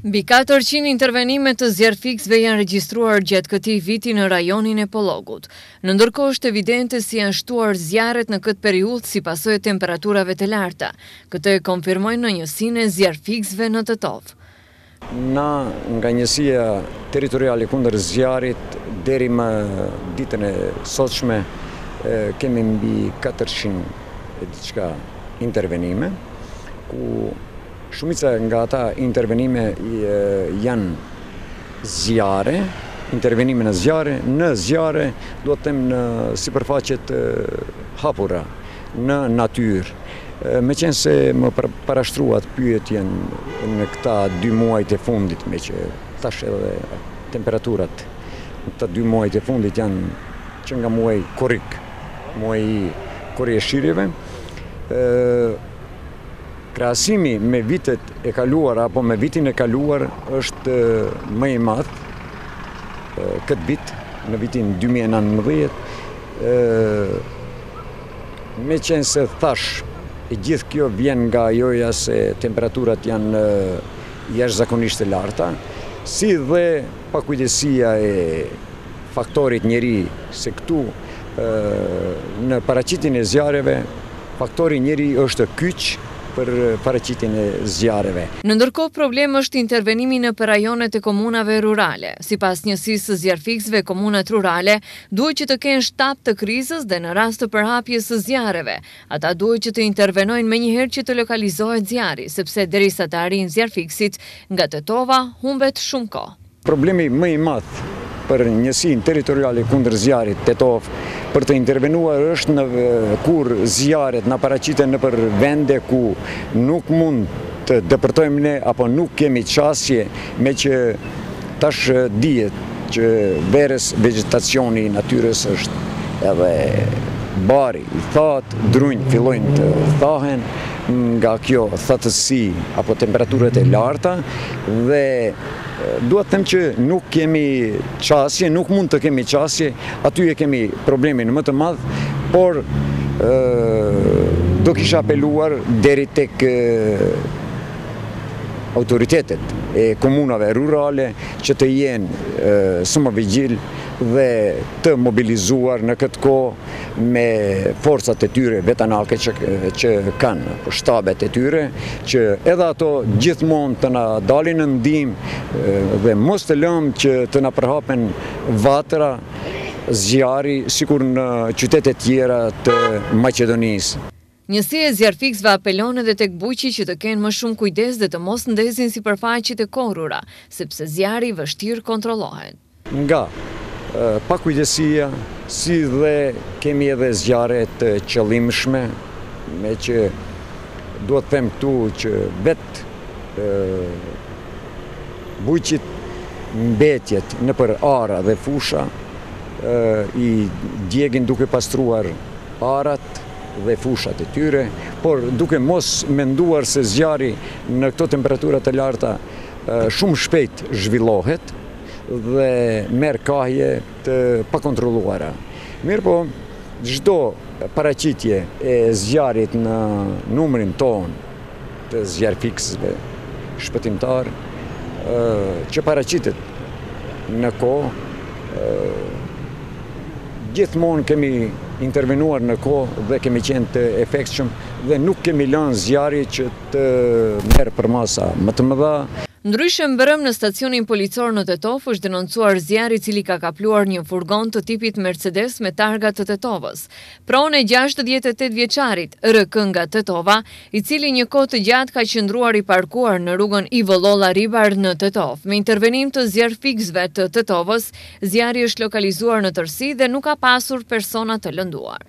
Mbi katërqind intervenime të zjarrfikësve janë regjistruar gjatë këtij viti në rajonin e Pollogut. Në ndërkohë është evidente se janë shtuar zjarret në këtë periudhë si pasojë e temperaturave të larta. Këtë e konfirmojnë në Njësinë e Zjarrfikësve në Tetovë. Na nga Njësia Territoriale Kundër Zjarrit deri më ditën e sotshme kemi mbi katërqind e diçka intervenime, ku Shumica nga ata intervenime janë zjarre, intervenime në zjarre, në zjarre, dua të them në sipërfaqe të hapura, në natyrë. Meqenëse më parashtruat pyetjen në këta dy muajt e fundit, meqë tash edhe temperaturat në këta dy muajt e fundit janë që nga muaji korrik, muaji i korrje-shirjeve, Krahasimi me vitet e kaluara apo me vitin e kaluar është më i madh këtë vit në vitin 2019 meqenëse thashë e gjithë kjo vjen nga ajoja se temperaturat janë jashtëzakonisht të larta si dhe Pakujdesia e faktorit njeri, se këtu në paraqitjen e zjarreve, faktori njeri është kyç për paraqitjen e zjarreve. Në ndërkohë problem është intervenimi nëpër rajonet e komunave rurale. Sipas njësisë së zjarrfikësve komunat rurale duhet që të kenë shtab të krizës dhe në rast të përhapjes së zjarreve, Ata duhet që të intervenojnë menjëherë që të lokalizohet zjarri, sepse derisa të arrijnë zjarrfikësit nga Tetova, humbet shumë kohë. Problemi më i madh për Njësinë Territoriale Kundër Zjarrit Tetovë për të intervenuar është kur zjarret na paraqiten nëpër vende ku nuk mund të depërtojmë ne apo nuk kemi qasje meqë Tash dihet që verës vegjetacioni i natyrës është edhe bari i thatë, drunjtë fillojnë të thahen nga kjo thatësi apo temperaturat e larta dhe duhet të them që nuk kemi qasje, nuk mund të kemi qasje, aty e kemi problemin më të madh, por do kisha apeluar deri tek autoritetet e komunave rurale që të jenë sa më vigjilë dhe të mobilizuar në këtë kohë me forcat e tyre vetanake që kanë shtabet e tyre që edhe ato gjithmonë të na dalin në ndihmë dhe mos të lëmë që të na përhapen vatra zjarri sikur në qytetet tjera të Maqedonisë. Njësia e zjarrfikësve apelon edhe tek bujqit që të kenë më shumë kujdes dhe të mos ndezin sipërfaqet e korrura, sepse zjarri vështirë kontrollohet. Nga pakujdesia, si dhe kemi edhe zjarre të qëllimshme, meqë dua të them këtu që vetë bujqit, mbetjet nëpër ara dhe fusha i djegin duke pastruar arat, dhe fushat e tyre, por duke mos menduar se zjarri në këto temperatura të larta shumë shpejt zhvillohet dhe merr kahje të pakontrolluara. Mirëpo, çdo paraqitje e zjarrit në numrin tonë të zjarrfikësve shpëtimtarë që paraqitet në kohë. Gjithmonë kemi intervenuar në kohë dhe kemi qenë të efektshëm dhe nuk kemi lanë zjarri që të merr përmasa më të mëdha. Ndryshe, mbrëmë në stacionin policor në Tetovë është denoncuar zjarr i cili ka kapluar një furgon të tipit Mercedes me targa të Tetovës. Pronë e gjashtëdhjetë e tetë vjeçarit, RK nga Tetova, i cili një kohë të gjatë ka qëndruar i parkuar në rrugën Ivo Lolla Ribar në Tetovë. Me intervenim të zjarrfikësve të Tetovës, zjarri është lokalizuar në tërësi dhe nuk ka pasur persona të lënduar.